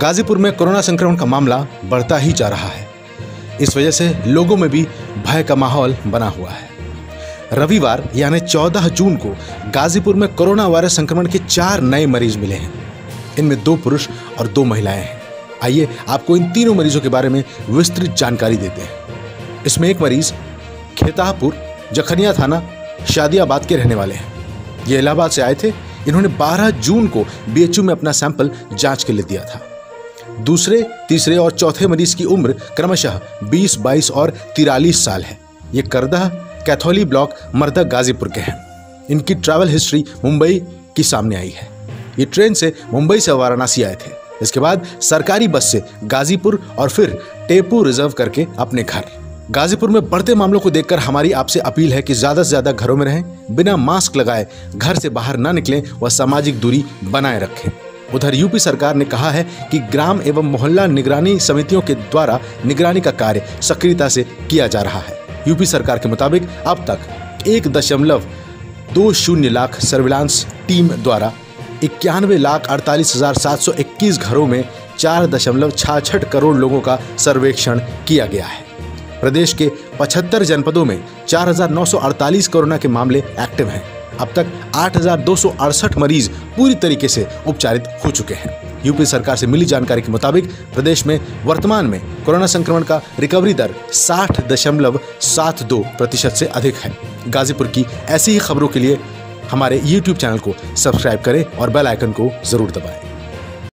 गाजीपुर में कोरोना संक्रमण का मामला बढ़ता ही जा रहा है। इस वजह से लोगों में भी भय का माहौल बना हुआ है। रविवार, यानी 14 जून को गाजीपुर में कोरोना वायरस संक्रमण के चार नए मरीज़ मिले हैं। इनमें दो पुरुष और दो महिलाएँ हैं। आइए आपको इन तीनों मरीजों के बारे में विस्तृत जानकारी देते हैं। इसमें एक मरीज़ खेताहपुर, जखनिया थाना, शादियाबाद के रहने वाले हैं। ये इलाहाबाद से आए थे। इन्होंने 12 जून को बीएचयू में अपना सैंपल जाँच के लिए दिया था। दूसरे तीसरे और चौथे मरीज़ की उम्र क्रमशः 20, 22 और तिरालीस साल है। ये करदह कैथोली ब्लॉक मर्दा गाजीपुर के हैं। इनकी ट्रैवल हिस्ट्री मुंबई की सामने आई है। ये ट्रेन से मुंबई से वाराणसी आए थे। इसके बाद सरकारी बस से गाजीपुर और फिर टेपू रिज़र्व करके अपने घर। गाजीपुर में बढ़ते मामलों को देखकर हमारी आपसे अपील है कि ज़्यादा से ज़्यादा घरों में रहें बिना मास्क लगाए घर से बाहर न निकलें व सामाजिक दूरी बनाए रखें। उधर यूपी सरकार ने कहा है कि ग्राम एवं मोहल्ला निगरानी समितियों के द्वारा निगरानी का कार्य सक्रियता से किया जा रहा है। यूपी सरकार के मुताबिक अब तक एक दशमलव दो शून्य लाख सर्विलांस टीम द्वारा इक्यानवे लाख अड़तालीस हज़ार सात सौ इक्कीस घरों में चार दशमलव छाछठ करोड़ लोगों का सर्वेक्षण किया गया है। प्रदेश के 75 जनपदों में 4,948 कोरोना के मामले एक्टिव हैं। अब तक आठ हज़ार दो सौ अड़सठ मरीज़ पूरी तरीके से उपचारित हो चुके हैं। यूपी सरकार से मिली जानकारी के मुताबिक प्रदेश में वर्तमान में कोरोना संक्रमण का रिकवरी दर साठ दशमलव सात दो प्रतिशत से अधिक है। गाजीपुर की ऐसी ही खबरों के लिए हमारे यूट्यूब चैनल को सब्सक्राइब करें और बेल आइकन को ज़रूर दबाएँ।